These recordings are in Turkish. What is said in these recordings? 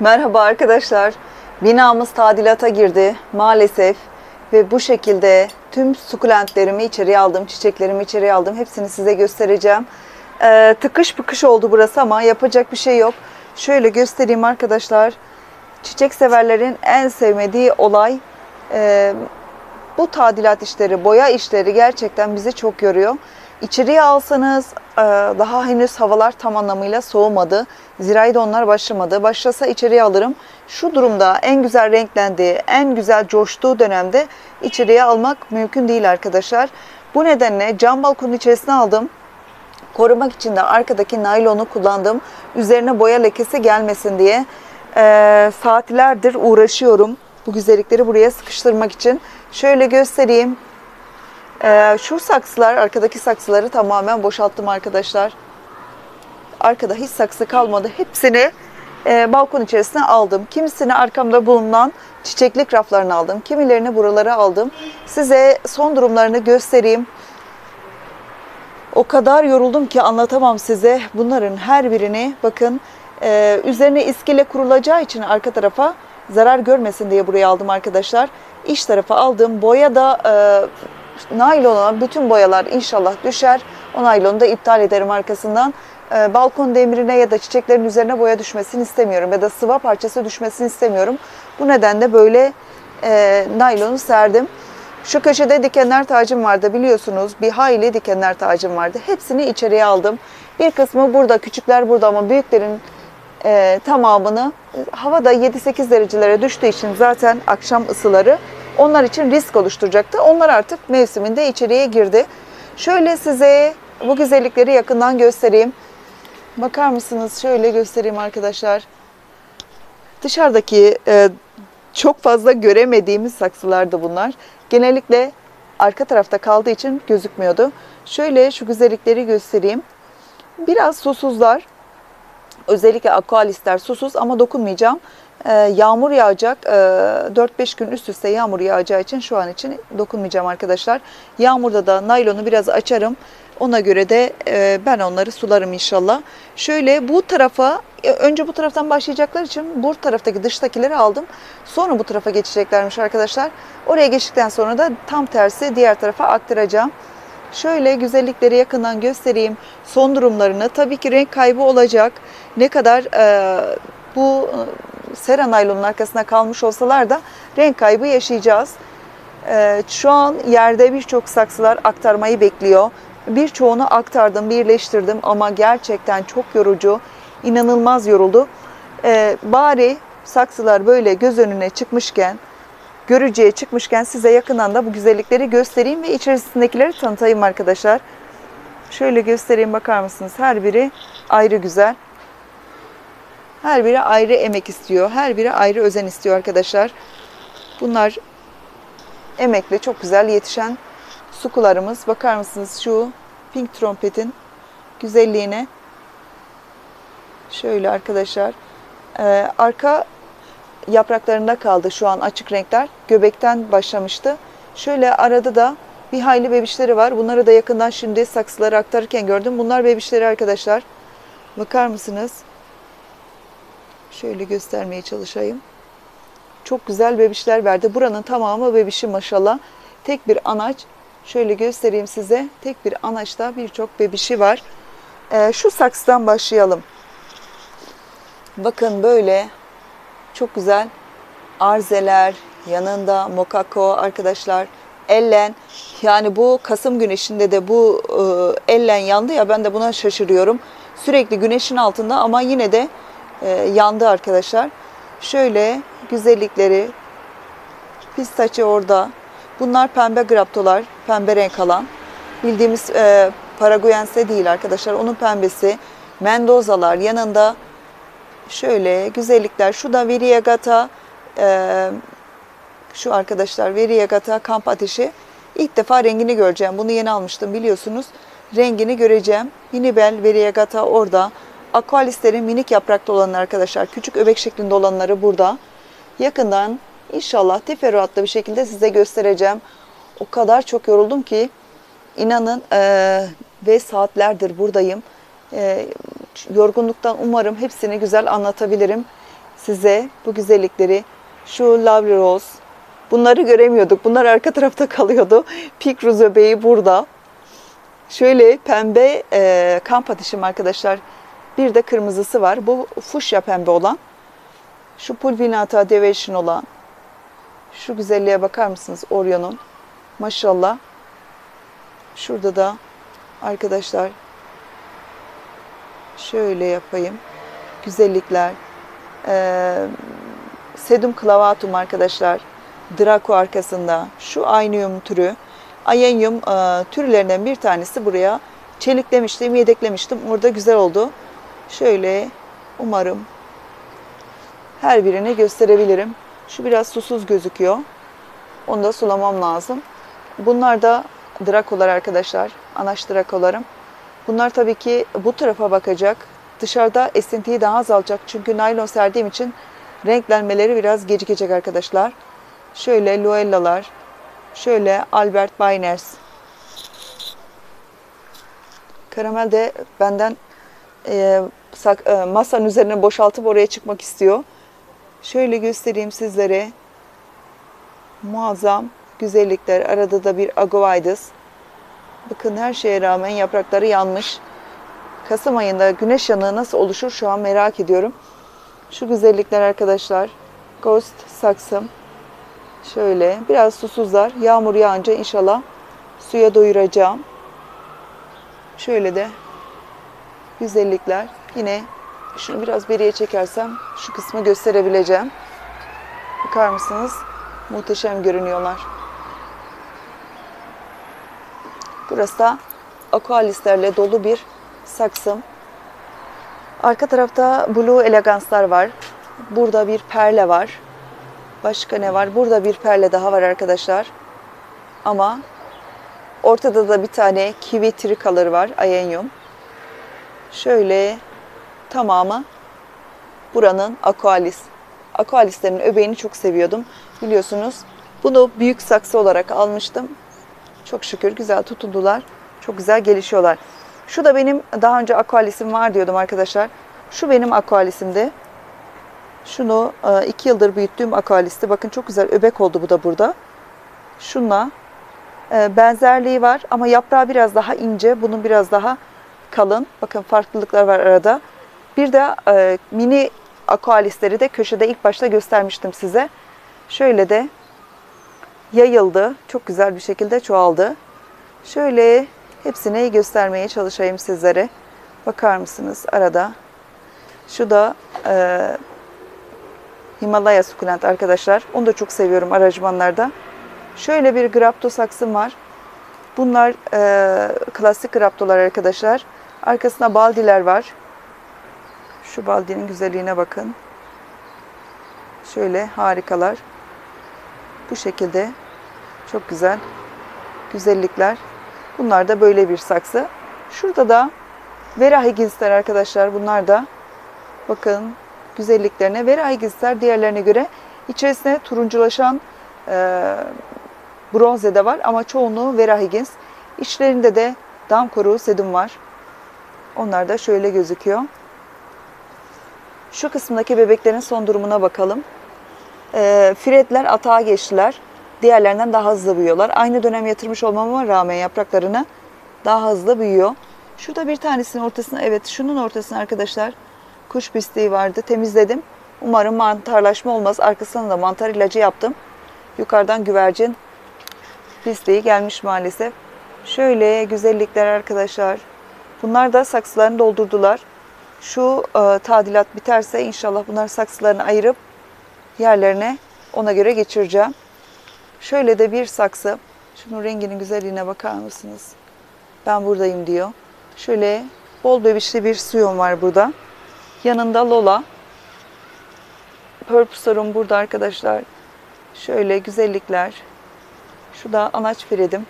Merhaba arkadaşlar. Binamız tadilata girdi maalesef ve bu şekilde tüm sukulentlerimi içeriye aldım, çiçeklerimi içeriye aldım. Hepsini size göstereceğim. Ee, tıkış pıkış oldu burası ama yapacak bir şey yok. Şöyle göstereyim arkadaşlar. Çiçek severlerin en sevmediği olay e, bu tadilat işleri, boya işleri gerçekten bizi çok yoruyor. İçeriye alsanız e, daha henüz havalar tam anlamıyla soğumadı. Zirai donlar başlamadı. Başlasa içeriye alırım. Şu durumda en güzel renklendiği, en güzel coştuğu dönemde içeriye almak mümkün değil arkadaşlar. Bu nedenle cam balkonun içerisine aldım. Korumak için de arkadaki naylonu kullandım. Üzerine boya lekesi gelmesin diye. E, saatlerdir uğraşıyorum bu güzellikleri buraya sıkıştırmak için. Şöyle göstereyim. Ee, şu saksılar, arkadaki saksıları tamamen boşalttım arkadaşlar. Arkada hiç saksı kalmadı. Hepsini e, balkon içerisine aldım. Kimisini arkamda bulunan çiçeklik raflarına aldım. Kimilerini buralara aldım. Size son durumlarını göstereyim. O kadar yoruldum ki anlatamam size. Bunların her birini bakın e, üzerine iskele kurulacağı için arka tarafa zarar görmesin diye buraya aldım arkadaşlar. İç tarafa aldım. Boya da e, naylona bütün boyalar inşallah düşer. O naylonu da iptal ederim arkasından. E, balkon demirine ya da çiçeklerin üzerine boya düşmesini istemiyorum. Ya da sıva parçası düşmesini istemiyorum. Bu nedenle böyle e, naylonu serdim. Şu köşede dikenler tacım vardı biliyorsunuz. Bir hayli dikenler tacım vardı. Hepsini içeriye aldım. Bir kısmı burada, küçükler burada ama büyüklerin e, tamamını e, havada 7-8 derecelere düştüğü için zaten akşam ısıları onlar için risk oluşturacaktı. Onlar artık mevsiminde içeriye girdi. Şöyle size bu güzellikleri yakından göstereyim. Bakar mısınız? Şöyle göstereyim arkadaşlar. Dışarıdaki e, çok fazla göremediğimiz saksılardı bunlar. Genellikle arka tarafta kaldığı için gözükmüyordu. Şöyle şu güzellikleri göstereyim. Biraz susuzlar. Özellikle aqualisler susuz ama dokunmayacağım. Ee, yağmur yağacak. Ee, 4-5 gün üst üste yağmur yağacağı için şu an için dokunmayacağım arkadaşlar. Yağmurda da naylonu biraz açarım. Ona göre de e, ben onları sularım inşallah. Şöyle bu tarafa e, önce bu taraftan başlayacaklar için bu taraftaki dıştakileri aldım. Sonra bu tarafa geçeceklermiş arkadaşlar. Oraya geçtikten sonra da tam tersi diğer tarafa aktaracağım. Şöyle güzellikleri yakından göstereyim. Son durumlarını. Tabii ki renk kaybı olacak. Ne kadar e, bu sera naylonun arkasına kalmış olsalar da renk kaybı yaşayacağız. E, şu an yerde birçok saksılar aktarmayı bekliyor. Birçoğunu aktardım, birleştirdim ama gerçekten çok yorucu, inanılmaz yoruldu. E, bari saksılar böyle göz önüne çıkmışken, görücüye çıkmışken size yakından da bu güzellikleri göstereyim ve içerisindekileri tanıtayım arkadaşlar. Şöyle göstereyim bakar mısınız? Her biri ayrı güzel. Her biri ayrı emek istiyor. Her biri ayrı özen istiyor arkadaşlar. Bunlar emekle çok güzel yetişen sukularımız. Bakar mısınız şu pink trompetin güzelliğine. Şöyle arkadaşlar. Ee, arka yapraklarında kaldı şu an açık renkler. Göbekten başlamıştı. Şöyle arada da bir hayli bebişleri var. Bunları da yakından şimdi saksıları aktarırken gördüm. Bunlar bebişleri arkadaşlar. Bakar mısınız? Şöyle göstermeye çalışayım. Çok güzel bebişler verdi. Buranın tamamı bebişi maşallah. Tek bir anaç. Şöyle göstereyim size. Tek bir anaçta birçok bebişi var. Ee, şu saksıdan başlayalım. Bakın böyle çok güzel arzeler, yanında mokako arkadaşlar, ellen. Yani bu Kasım güneşinde de bu e, ellen yandı ya ben de buna şaşırıyorum. Sürekli güneşin altında ama yine de e, yandı arkadaşlar. Şöyle güzellikleri, pistaçı orada. Bunlar pembe graptolar, pembe renk alan. Bildiğimiz e, Paraguayense değil arkadaşlar. Onun pembesi. Mendozalar yanında şöyle güzellikler. Şu da Variegata e, şu arkadaşlar Variegata kamp ateşi. İlk defa rengini göreceğim. Bunu yeni almıştım biliyorsunuz. Rengini göreceğim. Minibel Variegata orada. Aqualislerin minik yapraklı olanlar arkadaşlar. Küçük öbek şeklinde olanları burada. Yakından inşallah teferruatlı bir şekilde size göstereceğim. O kadar çok yoruldum ki inanın e, ve saatlerdir buradayım. E, yorgunluktan umarım hepsini güzel anlatabilirim. size bu güzellikleri şu Lovely Rose bunları göremiyorduk. Bunlar arka tarafta kalıyordu. Pink Rose öbeği burada. Şöyle pembe e, kamp ateşim arkadaşlar. Bir de kırmızısı var. Bu fuşya pembe olan. Şu Pulvinata Deviation olan. Şu güzelliğe bakar mısınız Orion'un? Maşallah. Şurada da arkadaşlar şöyle yapayım. Güzellikler. Ee, Sedum clavatum arkadaşlar. Draco arkasında. Şu Ainium türü. Ayenyum e, türlerinden bir tanesi buraya çeliklemiştim, yedeklemiştim. Orada güzel oldu. Şöyle umarım her birini gösterebilirim. Şu biraz susuz gözüküyor. Onu da sulamam lazım. Bunlar da drakolar arkadaşlar. Anaç drakolarım. Bunlar tabii ki bu tarafa bakacak. Dışarıda esintiyi daha azalacak. Çünkü naylon serdiğim için renklenmeleri biraz gecikecek arkadaşlar. Şöyle Luellalar. Şöyle Albert Bayners. Karamel de benden e, e, masanın üzerine boşaltıp oraya çıkmak istiyor. Şöyle göstereyim sizlere. Muazzam güzellikler. Arada da bir agovaides. Bakın her şeye rağmen yaprakları yanmış. Kasım ayında güneş yanığı nasıl oluşur şu an merak ediyorum. Şu güzellikler arkadaşlar. Ghost saksım. Şöyle biraz susuzlar. Yağmur yağınca inşallah suya doyuracağım. Şöyle de güzellikler. Yine şunu biraz beriye çekersem şu kısmı gösterebileceğim. Bakar mısınız? Muhteşem görünüyorlar. Burası da aqualislerle dolu bir saksım. Arka tarafta Blue Eleganslar var. Burada bir perle var. Başka ne var? Burada bir perle daha var arkadaşlar. Ama ortada da bir tane kiwi trikaları var. Ayenyum. Şöyle tamamı buranın aqualis. Aqualislerin öbeğini çok seviyordum. Biliyorsunuz bunu büyük saksı olarak almıştım. Çok şükür güzel tutundular. Çok güzel gelişiyorlar. Şu da benim daha önce aqualisim var diyordum arkadaşlar. Şu benim aqualisimdi. Şunu e, iki yıldır büyüttüğüm aqualisti. Bakın çok güzel öbek oldu bu da burada. Şunla e, benzerliği var ama yaprağı biraz daha ince. Bunun biraz daha kalın. Bakın farklılıklar var arada. Bir de e, mini aqualisleri de köşede ilk başta göstermiştim size. Şöyle de yayıldı. Çok güzel bir şekilde çoğaldı. Şöyle hepsini göstermeye çalışayım sizlere. Bakar mısınız arada? Şu da e, Himalaya sukulent arkadaşlar. Onu da çok seviyorum aranjmanlarda. Şöyle bir grapto saksım var. Bunlar e, klasik graptolar arkadaşlar. Arkasında baldiler var. Şu baldinin güzelliğine bakın. Şöyle harikalar. Bu şekilde çok güzel güzellikler. Bunlar da böyle bir saksı. Şurada da Vera Higgins'ler arkadaşlar. Bunlar da bakın güzelliklerine. Vera Higgins'ler diğerlerine göre içerisine turunculaşan e, bronze de var ama çoğunluğu Vera Higgins. İçlerinde de dam sedum var. Onlar da şöyle gözüküyor. Şu kısımdaki bebeklerin son durumuna bakalım. E, Fredler atağa geçtiler. Diğerlerinden daha hızlı büyüyorlar. Aynı dönem yatırmış olmama rağmen yapraklarını daha hızlı büyüyor. Şurada bir tanesinin ortasına, evet şunun ortasına arkadaşlar kuş pisliği vardı. Temizledim. Umarım mantarlaşma olmaz. Arkasına da mantar ilacı yaptım. Yukarıdan güvercin pisliği gelmiş maalesef. Şöyle güzellikler arkadaşlar. Bunlar da saksılarını doldurdular. Şu e, tadilat biterse inşallah bunlar saksılarını ayırıp yerlerine ona göre geçireceğim. Şöyle de bir saksı. Şunun renginin güzelliğine bakar mısınız? Ben buradayım diyor. Şöyle bol bebişli bir suyum var burada. Yanında Lola. Purpusarum burada arkadaşlar. Şöyle güzellikler. Şu da anaç fredim.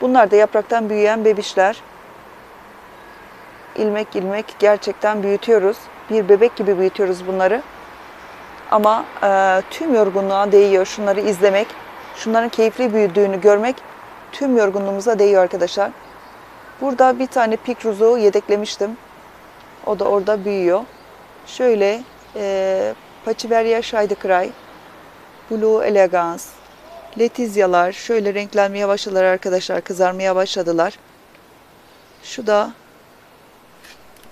Bunlar da yapraktan büyüyen bebişler. İlmek ilmek gerçekten büyütüyoruz. Bir bebek gibi büyütüyoruz bunları. Ama e, tüm yorgunluğa değiyor şunları izlemek. Şunların keyifli büyüdüğünü görmek tüm yorgunluğumuza değiyor arkadaşlar. Burada bir tane pik ruzu yedeklemiştim. O da orada büyüyor. Şöyle e, Paçiverya Şaydıkray, Blue Elegance, Letizyalar şöyle renklenmeye başladılar arkadaşlar. Kızarmaya başladılar. Şu da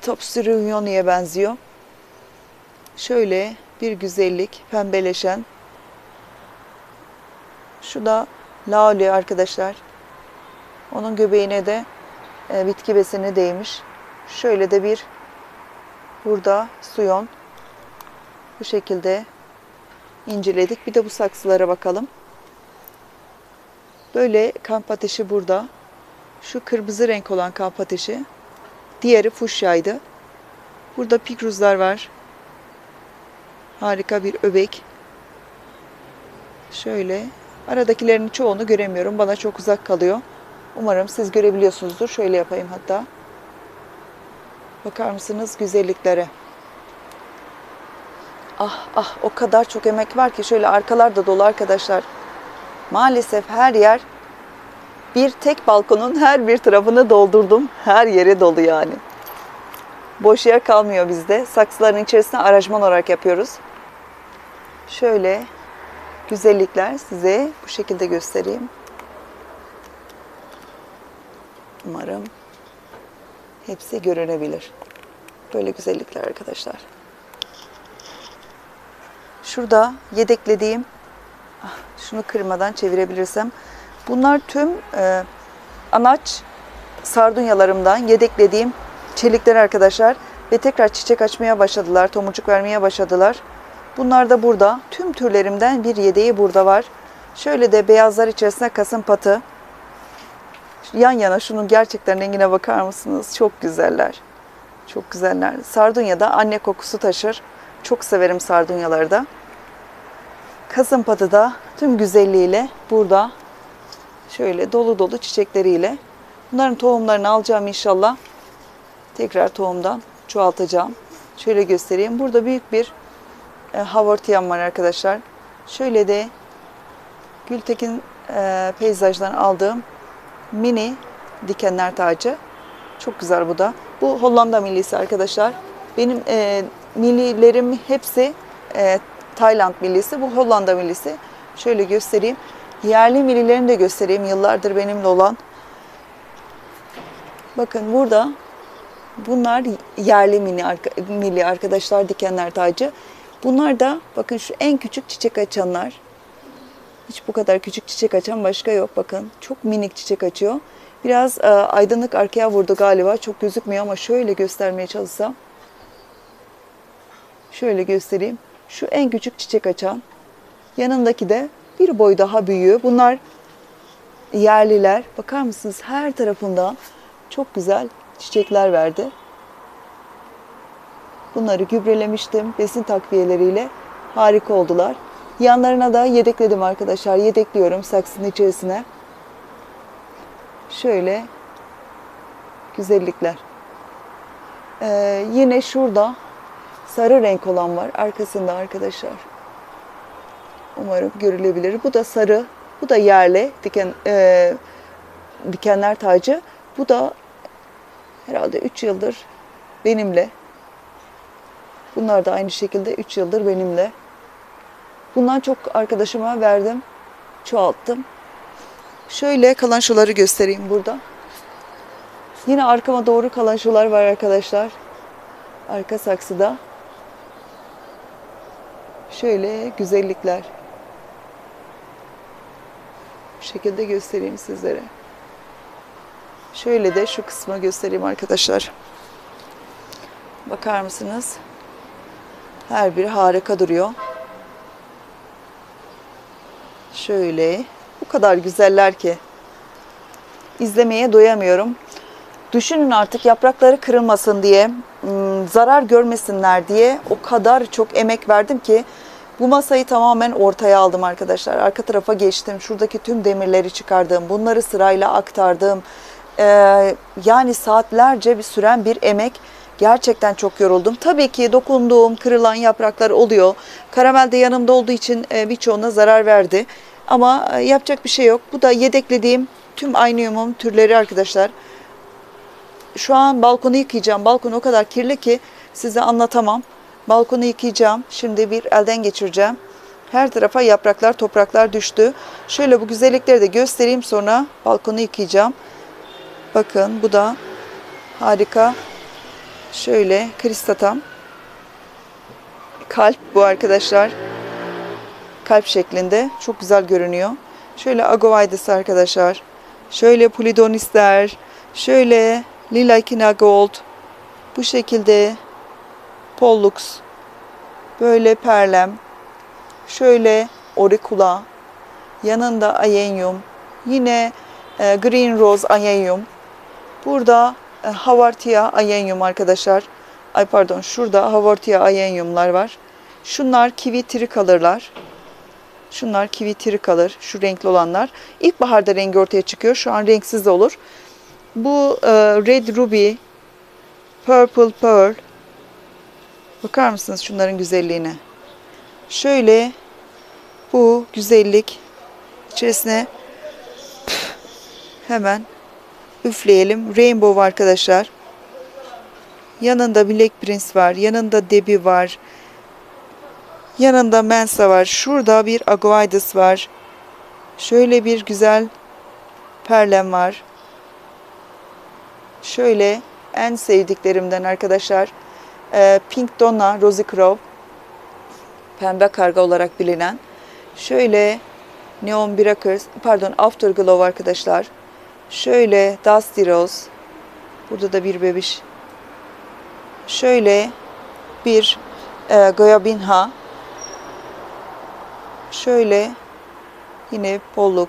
Topsy Reunion'ya benziyor. Şöyle bir güzellik pembeleşen. Şu da Lauli arkadaşlar. Onun göbeğine de e, bitki besini değmiş. Şöyle de bir burada suyon. Bu şekilde inceledik. Bir de bu saksılara bakalım. Böyle kamp ateşi burada. Şu kırmızı renk olan kamp ateşi. Diğeri fuşyaydı. Burada pikruzlar var. Harika bir öbek. Şöyle. Aradakilerin çoğunu göremiyorum. Bana çok uzak kalıyor. Umarım siz görebiliyorsunuzdur. Şöyle yapayım hatta. Bakar mısınız güzelliklere? Ah ah o kadar çok emek var ki şöyle arkalar da dolu arkadaşlar. Maalesef her yer bir tek balkonun her bir tarafını doldurdum. Her yeri dolu yani. Boş yer kalmıyor bizde. Saksıların içerisine aranjman olarak yapıyoruz. Şöyle güzellikler size bu şekilde göstereyim. Umarım hepsi görünebilir. Böyle güzellikler arkadaşlar. Şurada yedeklediğim şunu kırmadan çevirebilirsem bunlar tüm e, anaç sardunyalarımdan yedeklediğim çelikler arkadaşlar ve tekrar çiçek açmaya başladılar, tomurcuk vermeye başladılar. Bunlar da burada. Tüm türlerimden bir yedeği burada var. Şöyle de beyazlar içerisinde kasım patı. Yan yana şunun gerçekten rengine bakar mısınız? Çok güzeller. Çok güzeller. Sardunya da anne kokusu taşır. Çok severim sardunyaları da. Kasım patı da tüm güzelliğiyle burada şöyle dolu dolu çiçekleriyle. Bunların tohumlarını alacağım inşallah. Tekrar tohumdan çoğaltacağım. Şöyle göstereyim. Burada büyük bir e, havortiyam var arkadaşlar. Şöyle de Gültekin e, peyzajdan aldığım mini dikenler tacı. Çok güzel bu da. Bu Hollanda millisi arkadaşlar. Benim e, millilerim hepsi e, Tayland millisi. Bu Hollanda millisi. Şöyle göstereyim. Yerli millilerini de göstereyim. Yıllardır benimle olan. Bakın burada bunlar yerli mini milli arkadaşlar dikenler tacı. Bunlar da bakın şu en küçük çiçek açanlar. Hiç bu kadar küçük çiçek açan başka yok. Bakın çok minik çiçek açıyor. Biraz e, aydınlık arkaya vurdu galiba. Çok gözükmüyor ama şöyle göstermeye çalışsam. Şöyle göstereyim. Şu en küçük çiçek açan. Yanındaki de bir boy daha büyüğü. Bunlar yerliler. Bakar mısınız her tarafından çok güzel çiçekler verdi. Bunları gübrelemiştim besin takviyeleriyle. Harika oldular. Yanlarına da yedekledim arkadaşlar. Yedekliyorum saksının içerisine. Şöyle güzellikler. Ee, yine şurada sarı renk olan var arkasında arkadaşlar. Umarım görülebilir. Bu da sarı. Bu da yerli diken e, dikenler tacı. Bu da herhalde 3 yıldır benimle. Bunlar da aynı şekilde 3 yıldır benimle. Bundan çok arkadaşıma verdim. Çoğalttım. Şöyle kalanşoları göstereyim burada. Yine arkama doğru kalanşolar var arkadaşlar. Arka saksıda. Şöyle güzellikler. Bu şekilde göstereyim sizlere. Şöyle de şu kısmı göstereyim arkadaşlar. Bakar mısınız? Her biri harika duruyor. Şöyle. Bu kadar güzeller ki. izlemeye doyamıyorum. Düşünün artık yaprakları kırılmasın diye, zarar görmesinler diye o kadar çok emek verdim ki bu masayı tamamen ortaya aldım arkadaşlar. Arka tarafa geçtim. Şuradaki tüm demirleri çıkardım. Bunları sırayla aktardım. Ee, yani saatlerce bir süren bir emek. Gerçekten çok yoruldum. Tabii ki dokunduğum, kırılan yapraklar oluyor. Karamel de yanımda olduğu için e, birçoğuna zarar verdi. Ama e, yapacak bir şey yok. Bu da yedeklediğim tüm aynıyumum türleri arkadaşlar. Şu an balkonu yıkayacağım. Balkon o kadar kirli ki size anlatamam. Balkonu yıkayacağım. Şimdi bir elden geçireceğim. Her tarafa yapraklar, topraklar düştü. Şöyle bu güzellikleri de göstereyim sonra balkonu yıkayacağım. Bakın bu da harika. Şöyle kristatam. Kalp bu arkadaşlar. Kalp şeklinde. Çok güzel görünüyor. Şöyle agovaides arkadaşlar. Şöyle polidonisler. Şöyle lilakina gold. Bu şekilde pollux. Böyle perlem. Şöyle auricula. Yanında ayenyum. Yine e, green rose ayenyum. Burada e, havartia ayenyum arkadaşlar. Ay pardon şurada havartia ayenyumlar var. Şunlar kivi tricolor'lar. Şunlar kivi tricolor. Şu renkli olanlar. İlkbaharda rengi ortaya çıkıyor. Şu an renksiz olur. Bu e, red ruby, purple pearl. Bakar mısınız şunların güzelliğine? Şöyle bu güzellik içerisine hemen üfleyelim. Rainbow arkadaşlar. Yanında Black Prince var. Yanında Debbie var. Yanında Mensa var. Şurada bir Aguaides var. Şöyle bir güzel perlem var. Şöyle en sevdiklerimden arkadaşlar. E, Pink Donna Rosy Crow. Pembe karga olarak bilinen. Şöyle Neon Breakers, pardon Afterglow arkadaşlar. Şöyle Dusty Rose. Burada da bir bebiş. Şöyle bir e, Goyabinha. Şöyle yine Pollux.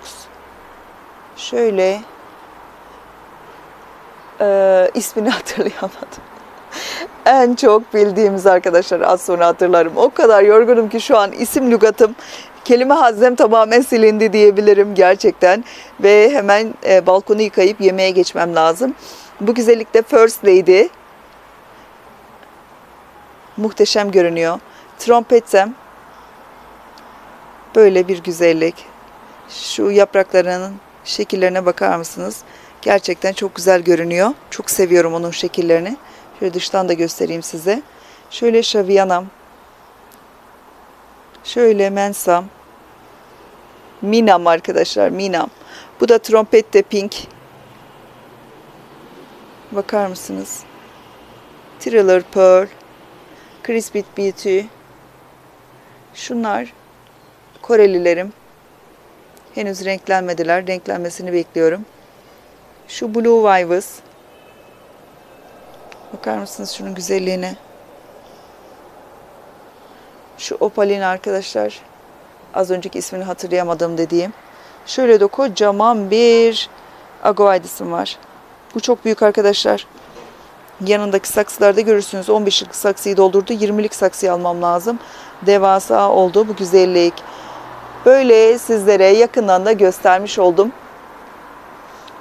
Şöyle e, ismini hatırlayamadım. En çok bildiğimiz arkadaşlar az sonra hatırlarım. O kadar yorgunum ki şu an isim lügatım kelime haznem tamamen silindi diyebilirim gerçekten. Ve hemen e, balkonu yıkayıp yemeğe geçmem lazım. Bu güzellikte First Lady. Muhteşem görünüyor. Trompetem. Böyle bir güzellik. Şu yapraklarının şekillerine bakar mısınız? Gerçekten çok güzel görünüyor. Çok seviyorum onun şekillerini. Şöyle dıştan da göstereyim size. Şöyle şaviyanam. Şöyle mensam. Minam arkadaşlar, minam. Bu da trompette pink. Bakar mısınız? Thriller Pearl. Crispy Beauty. Şunlar Korelilerim. Henüz renklenmediler. Renklenmesini bekliyorum. Şu Blue Vivus. Bakar mısınız şunun güzelliğine? Şu opalin arkadaşlar. Az önceki ismini hatırlayamadım dediğim. Şöyle de kocaman bir agoidis'im var. Bu çok büyük arkadaşlar. Yanındaki saksılarda görürsünüz. 15'lik saksıyı doldurdu. 20'lik saksıyı almam lazım. Devasa oldu bu güzellik. Böyle sizlere yakından da göstermiş oldum.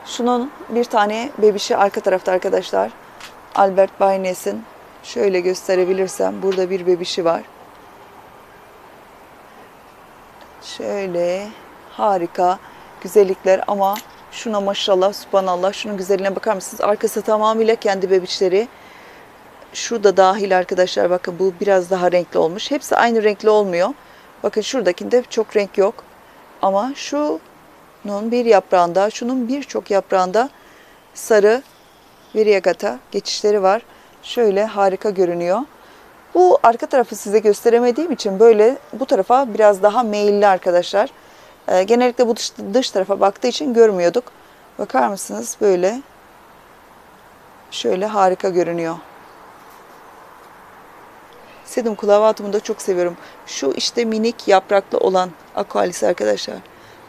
Şunun bir tane bebişi arka tarafta arkadaşlar. Albert Baynes'in. Şöyle gösterebilirsem. Burada bir bebişi var. Şöyle harika güzellikler ama şuna maşallah subhanallah şunun güzelliğine bakar mısınız? Arkası tamamıyla kendi bebişleri. Şu da dahil arkadaşlar bakın bu biraz daha renkli olmuş. Hepsi aynı renkli olmuyor. Bakın şuradakinde çok renk yok. Ama şunun bir yaprağında, şunun birçok yaprağında sarı Viriagata geçişleri var. Şöyle harika görünüyor. Bu arka tarafı size gösteremediğim için böyle bu tarafa biraz daha meyilli arkadaşlar. Ee, genellikle bu dış, dış tarafa baktığı için görmüyorduk. Bakar mısınız böyle? Şöyle harika görünüyor. Sedum kulavatımı da çok seviyorum. Şu işte minik yapraklı olan aqualis arkadaşlar.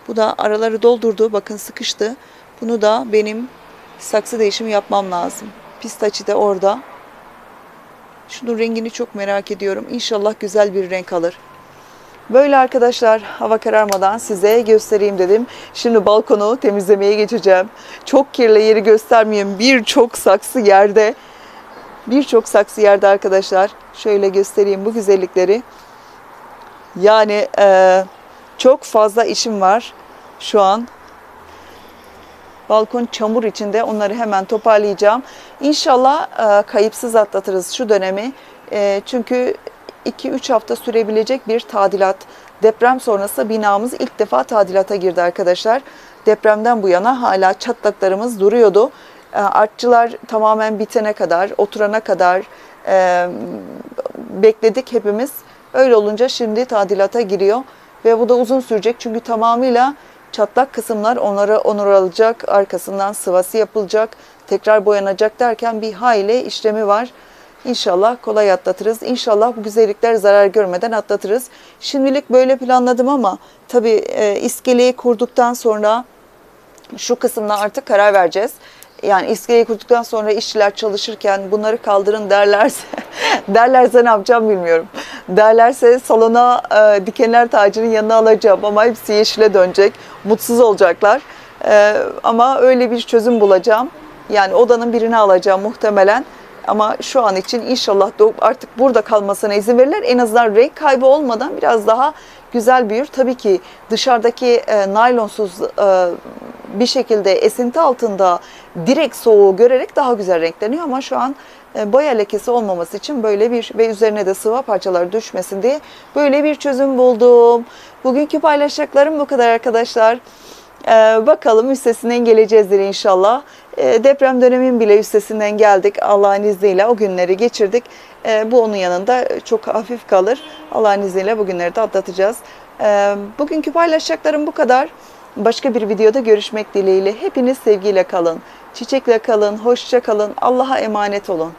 Bu da araları doldurdu. Bakın sıkıştı. Bunu da benim saksı değişimi yapmam lazım. Pistaçi de orada. Şunun rengini çok merak ediyorum. İnşallah güzel bir renk alır. Böyle arkadaşlar hava kararmadan size göstereyim dedim. Şimdi balkonu temizlemeye geçeceğim. Çok kirli yeri göstermeyeyim. Birçok saksı yerde. Birçok saksı yerde arkadaşlar. Şöyle göstereyim bu güzellikleri. Yani e, çok fazla işim var şu an. Balkon çamur içinde onları hemen toparlayacağım. İnşallah e, kayıpsız atlatırız şu dönemi. E, çünkü 2-3 hafta sürebilecek bir tadilat. Deprem sonrası binamız ilk defa tadilata girdi arkadaşlar. Depremden bu yana hala çatlaklarımız duruyordu. E, Artçılar tamamen bitene kadar, oturana kadar e, bekledik hepimiz. Öyle olunca şimdi tadilata giriyor ve bu da uzun sürecek çünkü tamamıyla çatlak kısımlar onlara onur alacak, arkasından sıvası yapılacak, tekrar boyanacak derken bir hayli işlemi var. İnşallah kolay atlatırız. İnşallah bu güzellikler zarar görmeden atlatırız. Şimdilik böyle planladım ama tabii e, iskeleyi kurduktan sonra şu kısımda artık karar vereceğiz. Yani iskeleyi kurduktan sonra işçiler çalışırken bunları kaldırın derlerse, derlerse ne yapacağım bilmiyorum. Derlerse salona e, dikenler tacının yanına alacağım ama hepsi yeşile dönecek. Mutsuz olacaklar. E, ama öyle bir çözüm bulacağım. Yani odanın birini alacağım muhtemelen. Ama şu an için inşallah da artık burada kalmasına izin verirler. En azından renk kaybı olmadan biraz daha güzel büyür. Tabii ki dışarıdaki e, naylonsuz e, bir şekilde esinti altında direkt soğuğu görerek daha güzel renkleniyor ama şu an e, boya lekesi olmaması için böyle bir ve üzerine de sıva parçaları düşmesin diye böyle bir çözüm buldum. Bugünkü paylaşacaklarım bu kadar arkadaşlar. Ee, bakalım üstesinden geleceğizdir inşallah. Ee, deprem dönemin bile üstesinden geldik Allah'ın izniyle o günleri geçirdik. Ee, bu onun yanında çok hafif kalır. Allah'ın izniyle bu günleri de atlatacağız. Ee, bugünkü paylaşacaklarım bu kadar. Başka bir videoda görüşmek dileğiyle. Hepiniz sevgiyle kalın. Çiçekle kalın, hoşça kalın. Allah'a emanet olun.